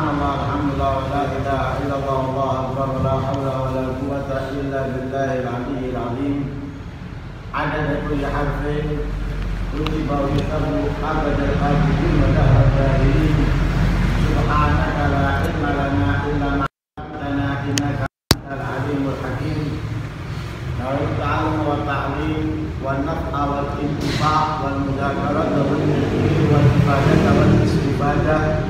سبحان الله الحمد لله ولا إله إلا الله والله أكبر ولا حول ولا قوة إلا بالله العلي العظيم. عدد كل حرف كتب ويكتب أبد القادرين ودهر الداهرين سبحانك لا علم لنا إلا ما علمتنا إنك أنت العليم الحكيم. نريد العلم والتعليم والنفع والانتفاع والمذاكرة والتذكير والإفادة والإستفادة.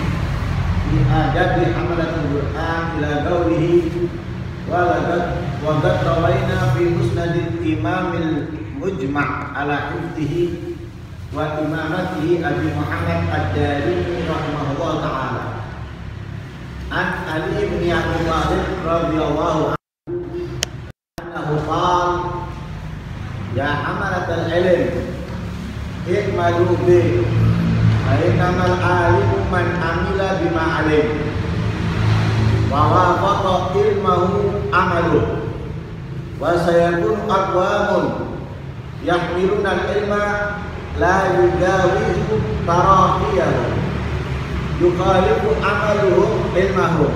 في آداب حملة القرآن إلى قوله ولقد وقد روينا في مسند الإمام المجمع على حفظه وإمامته أبي محمد الدارمي رحمه الله تعالى. عن علي بن أبي طالب رضي الله عنه أنه قال يا حملة العلم اعملوا به. Ainamal alimu man amila bima alim. Wa wafaqa ilmahu amalu. Wa sayakun aqwamun Yahmiluna ilma la yugawihu tarahiyahu Yukhalifu amaluhu ilmahum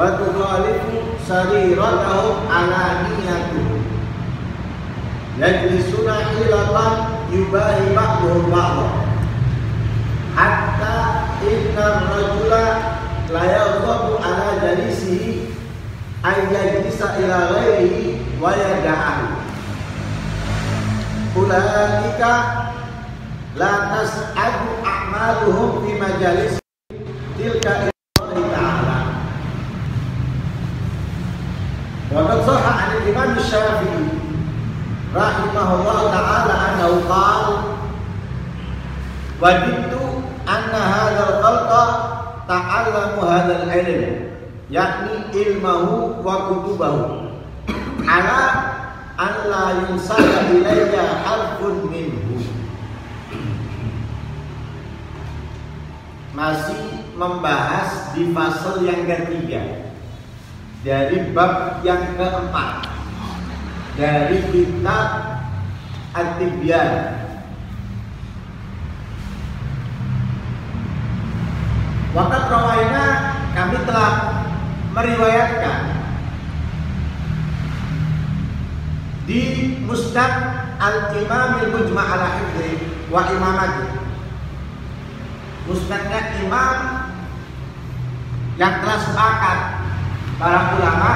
Wa tukhalifu sariratahum alaniyatuhum Yajlisuna ilatan yubahi ba'duhum ba'duhum inna rajula la yaqabu ala jalisihi ay yajlisa ila ghairihi wa yada'ahu ulaika la tas'adu a'maluhum fi majalis tilka ta'ala. Wa qad sahha 'an al-imam syafi'i rahimahullah ta'ala annahu qala wa anna hadzal khalqa ta'allamu hadzal ilm yakni ilmahu wa kutubahu. Ala an la yusalla ilayya harfun minhu. Masih membahas di pasal yang ketiga dari bab yang keempat dari kitab At-Tibyan. Wakat rawaina kami telah meriwayatkan di Musnad Al-Imam Al-Mujma' ala Hifri wa Imamati. Musnadnya imam yang telah sepakat para ulama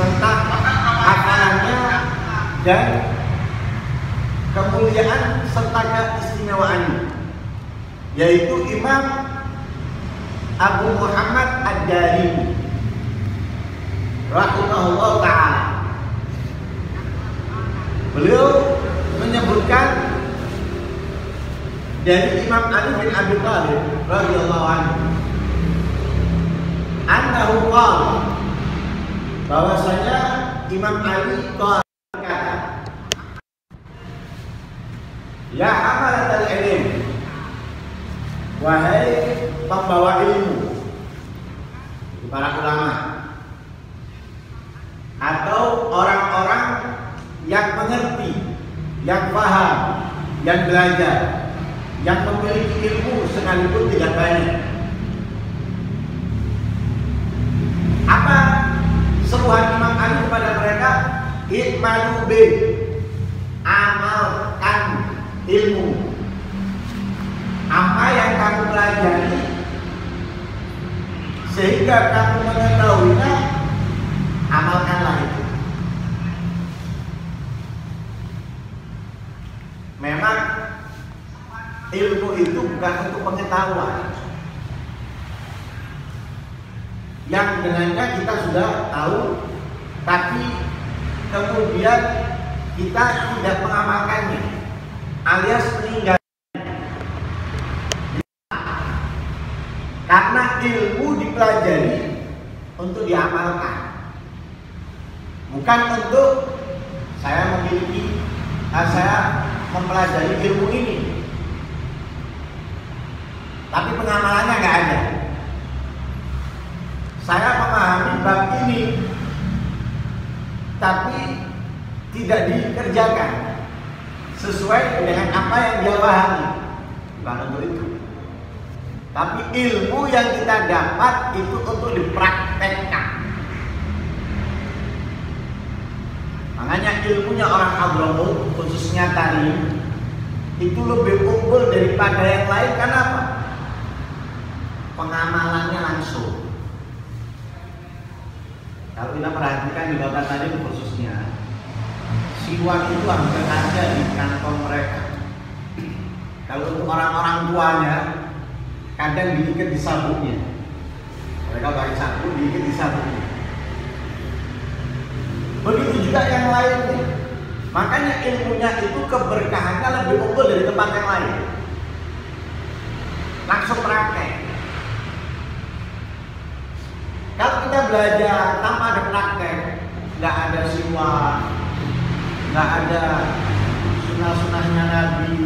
tentang hafalannya dan kemuliaan serta keistimewaannya yaitu Imam Abu Muhammad Ad-Darimi rahimahullah taala. Beliau menyebutkan dari Imam Ali bin Abi Thalib radhiyallahu anhu annahu qala bahwasanya Imam Ali berkata Ya amalatul ilm Wahai pembawa ilmu Para ulama Atau orang-orang yang mengerti Yang paham Yang belajar Yang memiliki ilmu sekalipun tidak banyak. Apa seruan Imam Ali kepada mereka? Ikmalu B Amalkan ilmu kamu pelajari. Sehingga kamu mengetahuinya amalkanlah itu. Memang ilmu itu bukan untuk pengetahuan. Yang dengannya kita sudah tahu tapi kemudian kita tidak mengamalkannya alias karena ilmu dipelajari untuk diamalkan. Bukan untuk saya memiliki nah saya mempelajari ilmu ini. Tapi pengamalannya nggak ada. Saya memahami bab ini tapi tidak dikerjakan sesuai dengan apa yang dia pahami. Bukan untuk itu tapi ilmu yang kita dapat itu untuk dipraktekkan makanya ilmunya orang Hadramut khususnya tadi itu lebih unggul daripada yang lain karena apa? pengamalannya langsung kalau kita perhatikan di bapak tadi khususnya, siwak itu hampir ada di kantong mereka. Kalau untuk orang-orang tuanya, kadang diikat di sabuknya. Mereka pakai sabuk, diikat di sabuknya. Begitu juga yang lainnya. Makanya ilmunya itu keberkahannya lebih unggul dari tempat yang lain. Langsung praktek. Kalau kita belajar tanpa ada praktek, nggak ada siwa, nggak ada sunnah-sunnahnya Nabi,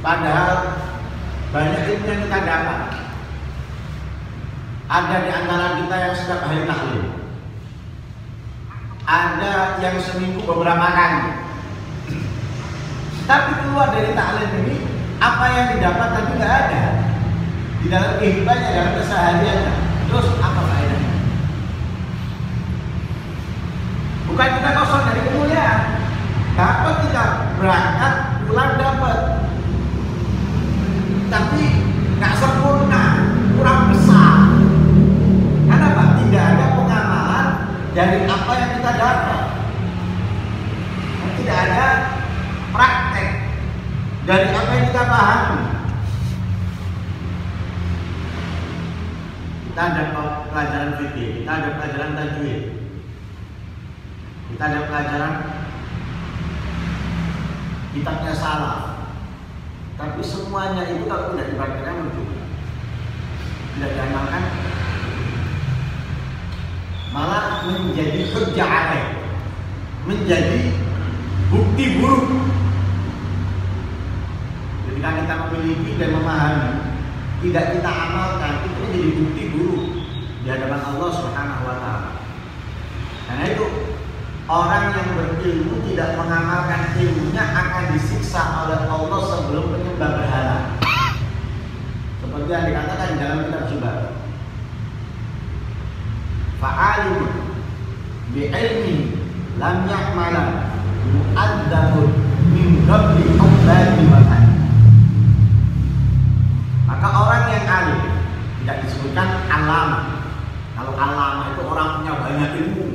padahal banyak ilmu yang kita dapat. Ada di antara kita yang setiap hari tahlil. Ada yang seminggu beberapa kali. Tapi keluar dari tahlil ini, apa yang didapat tapi nggak ada di dalam kehidupannya dalam kesehariannya. Terus apa faedahnya? Bukan kita kosong dari kemuliaan. Dapat kita berangkat, pulang dapat. Tapi nggak sempurna, kurang besar. Karena apa? Tidak ada pengamalan dari apa yang kita dapat. Tidak ada praktek dari apa yang kita pahami. kita ada pelajaran fikih, kita ada pelajaran tajwid, kita ada pelajaran kitabnya salah. Tapi semuanya itu kalau tidak dipraktekkan lucu, tidak diamalkan, malah menjadi kerja aneh, menjadi bukti buruk. Ketika kita memiliki dan memahami tidak kita amalkan itu menjadi bukti buruk di hadapan Allah Subhanahu wa taala. Karena itu orang yang berilmu tidak mengamalkan ilmunya akan disiksa oleh Allah sebelum menyembah berhala. Seperti yang dikatakan di dalam kitab Subah. Fa'alim bi'ilmi lam ya'mala mu'addabun min qabli awladi wa maka orang yang alim tidak disebutkan alam. Kalau alam itu orang punya banyak ilmu.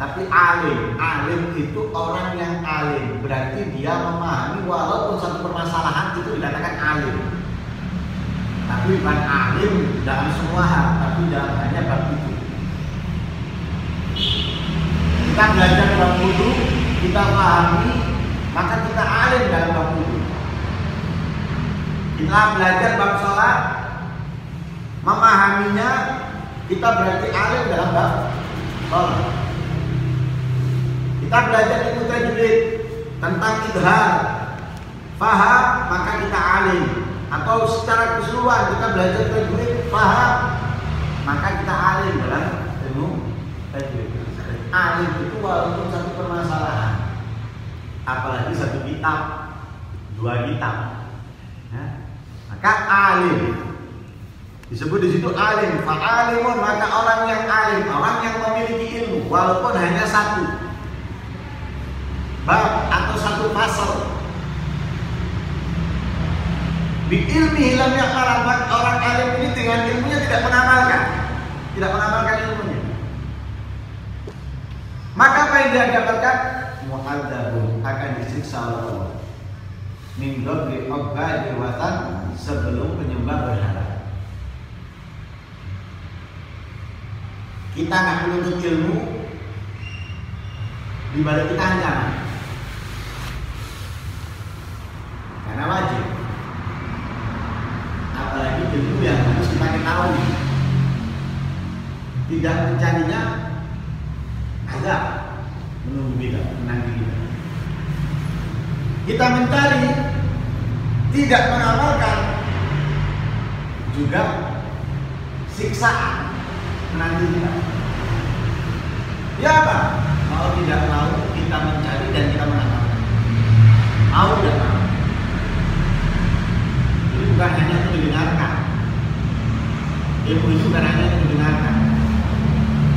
Tapi alim, alim itu orang yang alim. Berarti dia memahami walaupun satu permasalahan itu dikatakan alim. Tapi bukan alim dalam semua hal, tapi dalam hanya bab itu. Kita belajar bab wudhu, kita pahami, maka kita alim dalam bab wudhu. Kita belajar bab sholat, memahaminya, kita berarti alim dalam bab sholat. Kita belajar ilmu tajwid tentang idhar, faham, maka kita alim. Atau secara keseluruhan kita belajar tajwid, faham, maka kita alim dalam ilmu tajwid. Alim itu walaupun satu permasalahan, apalagi satu kitab, dua kitab, maka alim. Disebut di situ alim. Fa'alimun maka orang yang alim orang yang memiliki ilmu walaupun hanya satu bab atau satu pasal. Di ilmi hilang yang orang alim ini dengan ilmunya tidak mengamalkan. Tidak mengamalkan ilmunya. Maka apa yang dia dapatkan muhadzabun akan disiksa oleh Allah. Di obat dewatan sebelum penyembah berhala. Kita nggak menuntut ilmu di balik kita ancaman. Karena wajib. Apalagi ilmu yang harus kita ketahui. Tidak mencarinya ada menunggu kita, menanti kita. Kita mencari tidak mengamalkan juga siksaan menanti kita. Ya apa? Mau tidak mau kita mencari dan kita mengamalkan. Mau dan mau. Bukan hanya untuk didengarkan. Ilmu itu bukan hanya untuk didengarkan.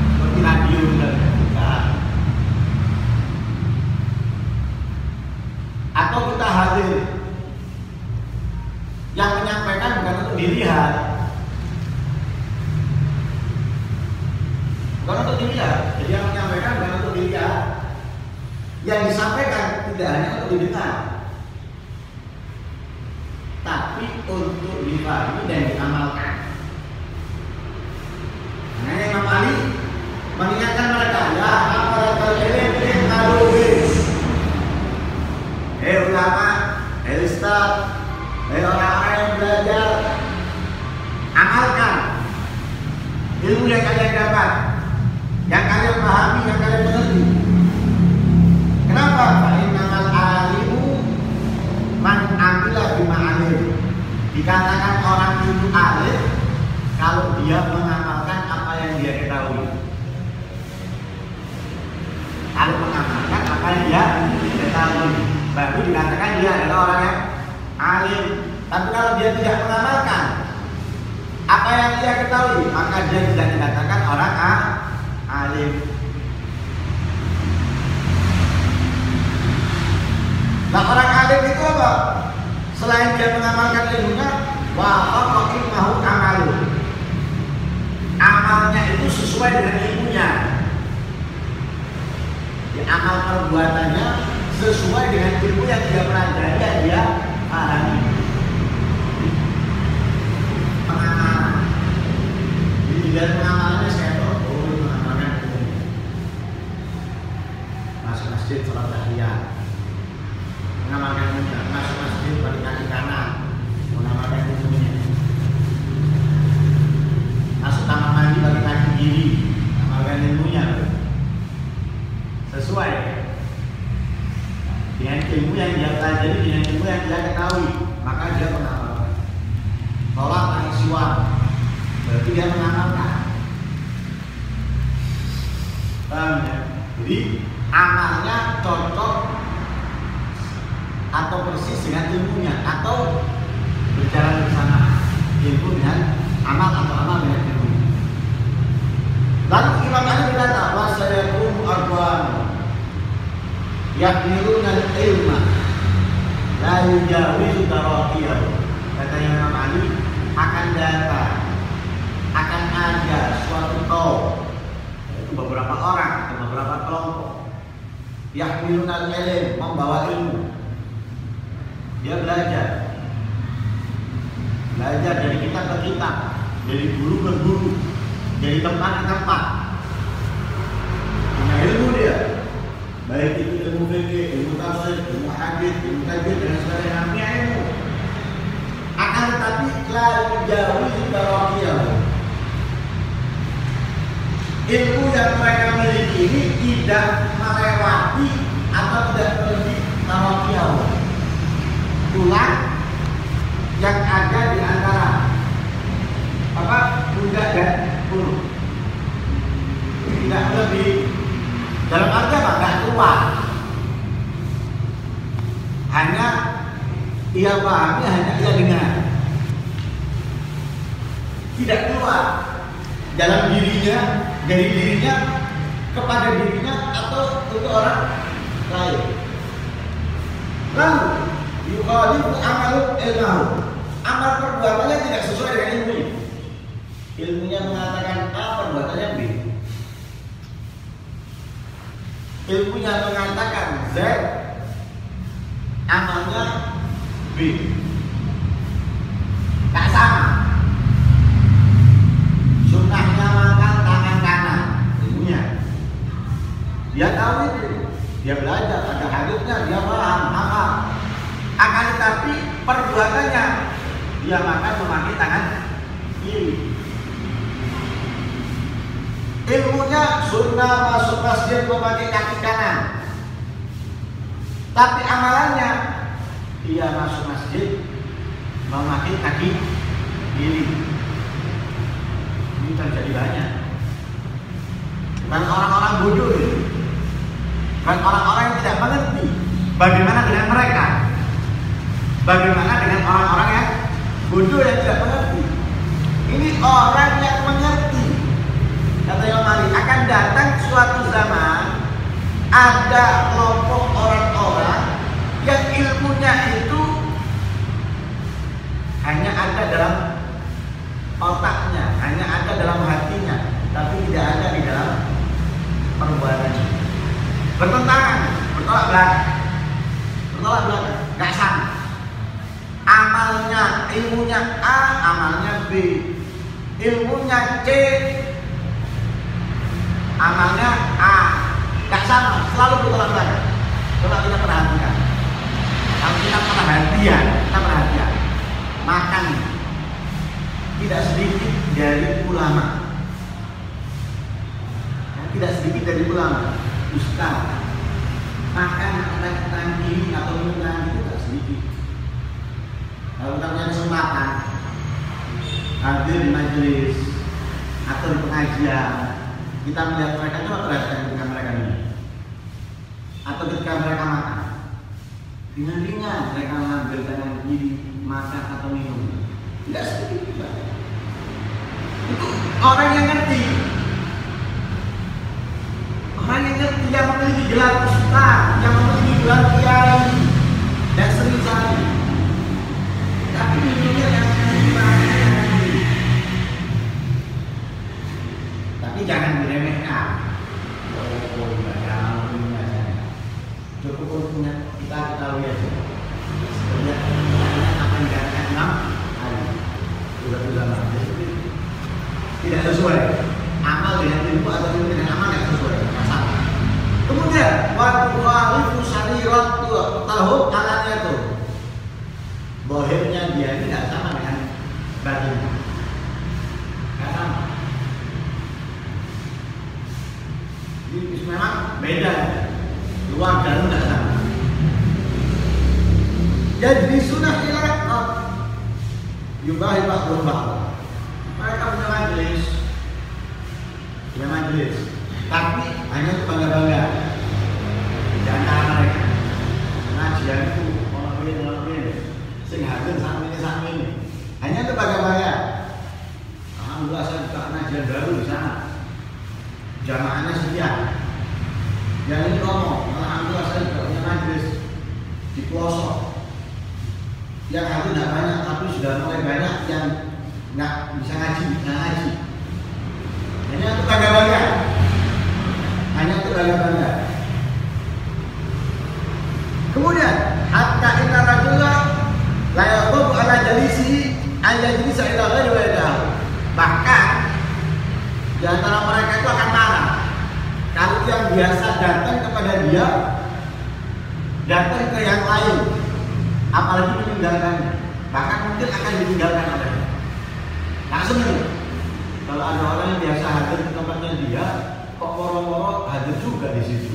Seperti radio dan bukan. Atau kita hadir yang menyampaikan bukan untuk dilihat bukan untuk dilihat jadi yang menyampaikan bukan untuk dilihat yang disampaikan tidak hanya untuk didengar tapi untuk dipahami dan diamalkan nah Imam Ali mengingatkan mereka ya apa ilm harus eh ulama eh ustaz eh orang-orang yang belajar amalkan ilmu yang kalian dapat yang kalian pahami, yang kalian mengerti. Kenapa? Fa'innamal alimu man amila bima alim. Dikatakan orang itu alim kalau dia mengamalkan apa yang dia ketahui. Kalau mengamalkan apa yang dia ketahui, baru dikatakan dia adalah orang yang alim. Tapi kalau dia tidak mengamalkan apa yang dia ketahui, maka dia tidak dikatakan orang alim alim Nah orang alim itu apa? Selain dia mengamalkan ilmunya Wa ilmahu amalu Amalnya itu sesuai dengan ilmunya. Ya, Amal perbuatannya sesuai dengan ilmu yang dia pelajari yang dia pahami Pengamalan pengamalannya saya masuk masjid sholat tahiyat. Mengamalkan ilmunya masuk masjid balik kaki kanan mengamalkan ilmunya masuk kamar mandi balik kaki kiri mengamalkan ilmunya sesuai dengan ilmu yang dia pelajari dengan ilmu yang dia ketahui maka dia mengamalkan sholat pakai siwak berarti dia mengamalkan paham ya jadi amalnya cocok atau persis dengan ilmunya atau berjalan bersama ilmu dengan amal atau amal dengan ilmu. Lalu Imam Ali berkata, "Wasayakum arwan yakniruna ilma la yujawizu taraqiyahu." Kata Imam Ali, akan datang akan ada suatu kaum yaitu beberapa orang atau beberapa kelompok yahmilunal ilm membawa ilmu. Dia belajar. Belajar dari kitab ke kitab dari guru ke guru dari tempat ke tempat. Punya ilmu dia. Baik itu ilmu fikih, ilmu tafsir, ilmu hadis, ilmu tajwid dan sebagainya. Punya akan tetapi lari jauh juga ilmu yang mereka miliki ini tidak melewati atau tidak melebihi tawakiau tulang yang ada di antara apa pundak dan bulu tidak lebih dalam arti apa? Nggak keluar. Hanya ia pahami hanya ia dengar. Tidak keluar. Dalam dirinya dari dirinya kepada dirinya atau untuk orang lain. Lalu yukhalifu amalu ilmahu. Amal perbuatannya tidak sesuai dengan ilmu. Ilmunya mengatakan A, perbuatannya B. Ilmunya mengatakan Z, amalnya B. Tak sama. Sunnahnya makan tangan kanan, ilmunya. Dia tahu itu, dia belajar, ada hadisnya, dia paham, apa. Akan tetapi perbuatannya dia makan memakai tangan kiri. Ilmunya sunnah masuk masjid memakai kaki kanan. Tapi amalannya dia masuk masjid memakai kaki kiri. Ini terjadi banyak. Dan orang-orang bodoh ini. Dan orang-orang yang tidak mengerti bagaimana dengan mereka. Bagaimana dengan orang-orang yang bodoh yang tidak mengerti. Ini orang yang mengerti. Kata Imam Ali, akan datang suatu zaman ada kelompok orang-orang yang ilmunya itu hanya ada dalam otaknya, hanya ada dalam hatinya, tapi tidak ada di dalam perbuatannya. Bertentangan, bertolak belakang, bertolak belakang, nggak sama. Amalnya, ilmunya A, amalnya B, ilmunya C, amalnya A, nggak sama, selalu bertolak belakang. Coba kita perhatikan. Kalau kita perhatian, kita perhatian, makan. Tidak sedikit dari ulama. Tidak sedikit dari ulama, ustaz. Makan tangan kiri atau minum tangan itu tidak sedikit. Kalau kita punya kesempatan. Hadir di majelis atau di pengajian, kita melihat mereka coba perhatikan ketika mereka minum atau ketika mereka makan? Dengan ringan mereka mengambil tangan kiri makan atau minum. Tidak sedikit juga. Orang yang ngerti orang yang ngerti yang gelar ustaz yang memiliki gelar dan sering sekali tapi minumnya yang tapi jangan diremehkan. Oh jangan cukup punya kita ketahui aja. Sebenarnya apa yang dikatakan Imam Ali sudah ulama tidak sesuai. Amal dengan ilmu atau ilmu dengan amal tidak sesuai kemudian waktu walifu sarirat tahun alatnya itu? Bohirnya dia ini tidak sama dengan batinnya tidak sama. Jadi memang beda. Luar dalam tidak sama. Jadi sunnah ilahat yubahi ba'dhum ba'd mereka punya majelis punya majelis tapi hanya untuk bangga-bangga pengajian itu orang ini orang ini sing hadir saat ini hanya untuk bangga-bangga alhamdulillah saya buka pengajian baru di sana. Jamaahnya sekian yang ini ngomong alhamdulillah saya juga punya majelis di pelosok. Yang hadir tidak banyak tapi sudah mulai banyak yang nggak bisa ngaji nggak ngaji. Hanya untuk bangga bangga hanya untuk bangga bangga kemudian hatta inna rajula la yaqubu ala an yajlisa ila ghairi wadahu bahkan di antara mereka itu akan marah. Kalau yang biasa datang kepada dia datang ke yang lain apalagi meninggalkannya bahkan mungkin akan ditinggalkan olehnya tak senang kalau ada orang yang biasa hadir di tempatnya dia kok moro-moro hadir juga di situ?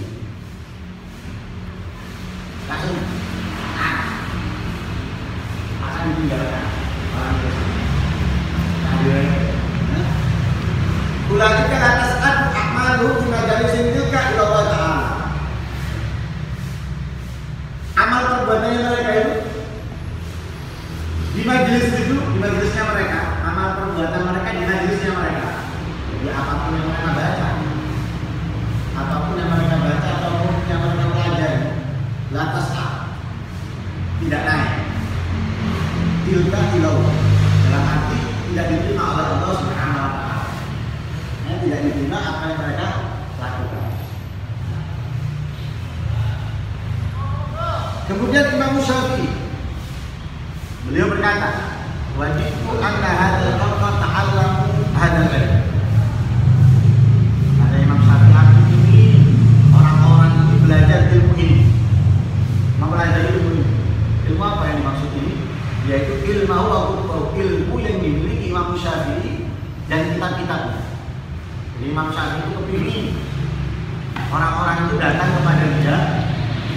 Senang nah, akan ditinggalkan hadir Ulai kan atas ad akmalu di majalis tilka ila Allah Ta'ala Amal perbuatannya mereka itu di majelis itu, di majelisnya mereka, amal perbuatan mereka di majelisnya mereka. Jadi apa pun yang mereka baca, apa pun yang mereka baca ataupun yang mereka pelajari, lantas tidak naik. Tilka ilau dalam arti tidak diterima oleh Allah Subhanahu Wa Taala. Ya, tidak diterima apa yang mereka lakukan. Kemudian Imam Syafi'i. Beliau berkata, wajibku anna hadzal qawqa ta'allamu hadzal ilm. Ada Imam Syafi'i aku ingin orang-orang ini belajar ilmu ini. Mempelajari ilmu ini. Ilmu apa yang dimaksud ini? Yaitu ilmu Allah, ilmu yang dimiliki Imam Syafi'i dan kitab-kitabnya. Jadi Imam Syafi'i itu kepingin orang-orang itu datang kepada dia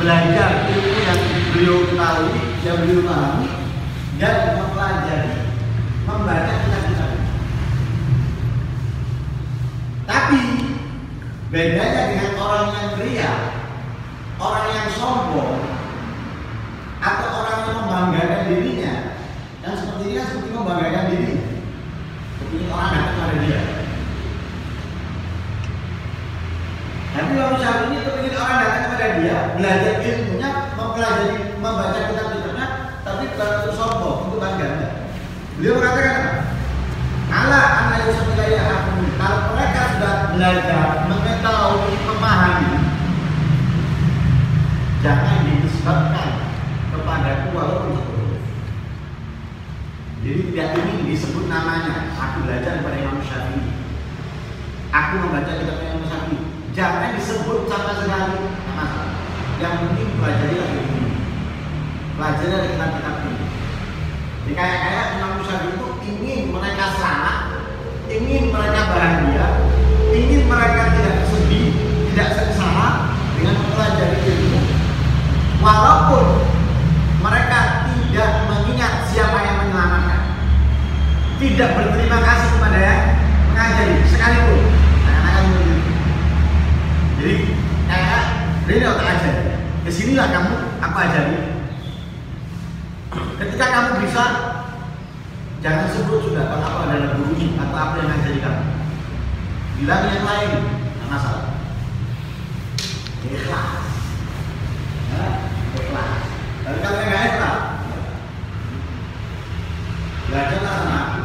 belajar ilmu yang beliau ketahui, yang beliau pahami dan mempelajari, membaca kitab-kitab. Tapi bedanya dengan orang yang ria, orang yang sombong, atau orang yang membanggakan dirinya, yang seperti ini kan seperti membanggakan diri. Seperti orang datang kepada dia. Tapi Imam Syafi'i itu ingin orang datang kepada dia, belajar ilmunya, mempelajari, membaca kitab-kitabnya, tapi bukan untuk sombong, untuk bangga. Beliau mengatakan? Allah anak Yusuf aku kalau mereka sudah belajar, mengetahui, memahami, jangan dinisbatkan kepadaku walaupun Jadi tidak ingin disebut namanya. Aku belajar kepada Imam Syafi'i. Aku membaca kitab Imam Syafi'i jangan disebut sama sekali masalah. Yang penting pelajari lagi ini. Pelajari dari kitab-kitab ini. Jadi kayak kayak Imam Syafi'i itu ingin mereka selamat, ingin mereka bahagia, ingin mereka tidak sedih, tidak sengsara dengan mempelajari ilmu, walaupun mereka tidak mengingat siapa yang menyelamatkan, tidak berterima kasih kepada yang mengajari sekalipun. Anak-anak begitu. Jadi kayak ini otak ajar. Ke sinilah kamu, aku ajari. Ketika kamu bisa, jangan sebut sudah kalau aku adalah guru atau apa yang ngajari kamu. Bilang yang lain, nggak masalah. Ikhlas. Ya, ikhlas. Tapi kalau nggak ikhlas, belajarlah sama aku.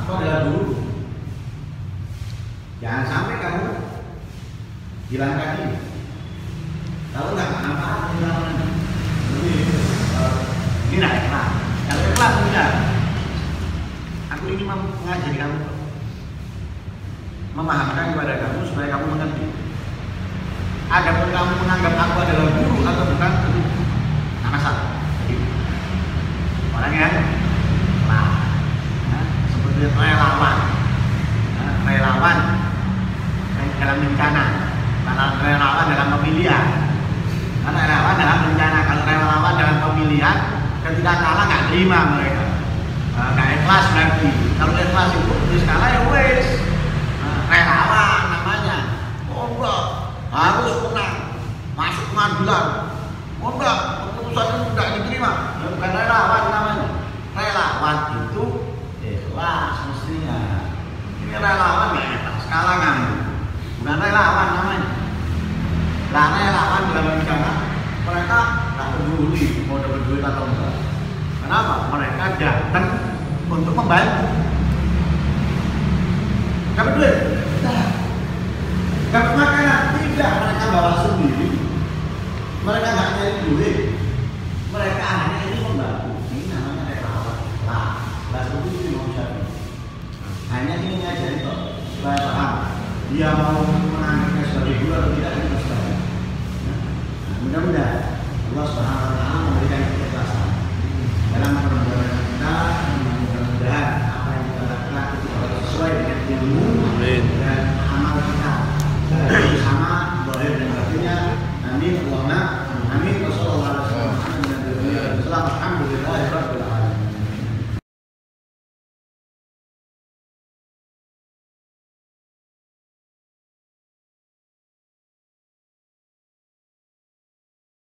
Aku adalah guru. Jangan sampai kamu bilang tadi, kalau nggak manfaat bilang ini ini nak ikhlas. Kalau ikhlas sudah, aku ini mau mengajari kamu, memahamkan kepada kamu supaya kamu mengerti. Adapun kamu menganggap aku adalah guru atau bukan, itu nggak masalah. Orang yang lah, ya, seperti relawan, ya, relawan dalam bencana, karena relawan dalam pemilihan. Karena relawan dalam bencana, kalau relawan dalam pemilihan, ketika kalah nggak terima mereka, nggak ikhlas berarti. Kalau ikhlas itu terus kalah ya wes, relawan namanya. Enggak, harus menang, masuk pengadilan. Enggak, keputusan itu tidak diterima. Ya, bukan relawan namanya. Relawan itu ikhlas mestinya. Ini relawan nggak ikhlas, kalah nganggur bukan relawan namanya lah relawan dalam bencana mereka nggak peduli mau dapat duit atau kenapa? Mereka datang untuk membantu. Dapat duit? Tidak. Dapat makanan? Tidak. Mereka bawa sendiri. Mereka nggak nyari duit. Mereka hanya ini membantu. Ini namanya relawan. Lah seperti itu mau hanya ini ngajari kok supaya paham. Dia mau Amém.